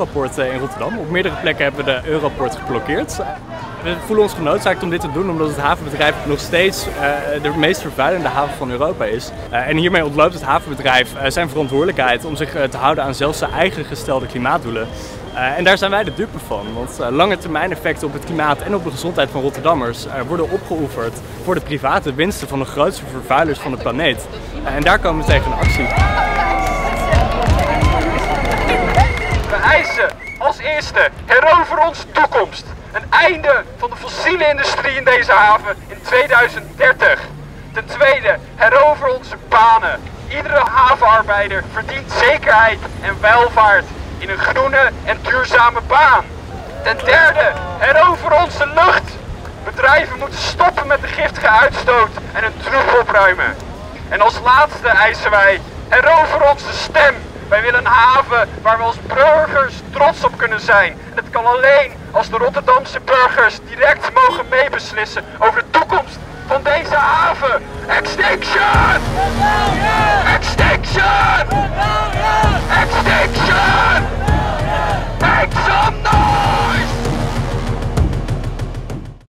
Europoort in Rotterdam. Op meerdere plekken hebben we de Europoort geblokkeerd. We voelen ons genoodzaakt om dit te doen omdat het havenbedrijf nog steeds uh, de meest vervuilende haven van Europa is. Uh, en hiermee ontloopt het havenbedrijf zijn verantwoordelijkheid om zich te houden aan zelfs zijn eigen gestelde klimaatdoelen. en daar zijn wij de dupe van, want lange termijn effecten op het klimaat en op de gezondheid van Rotterdammers worden opgeofferd voor de private winsten van de grootste vervuilers van de planeet. en daar komen we tegen in actie. Eerste herover onze toekomst. Een einde van de fossiele industrie in deze haven in 2030. Ten tweede, herover onze banen. Iedere havenarbeider verdient zekerheid en welvaart in een groene en duurzame baan. Ten derde, herover onze lucht. Bedrijven moeten stoppen met de giftige uitstoot en hun troep opruimen. En als laatste eisen wij, herover onze stem. Wij willen een haven waar we als burgers trots op kunnen zijn. Het kan alleen als de Rotterdamse burgers direct mogen meebeslissen over de toekomst van deze haven. Extinction!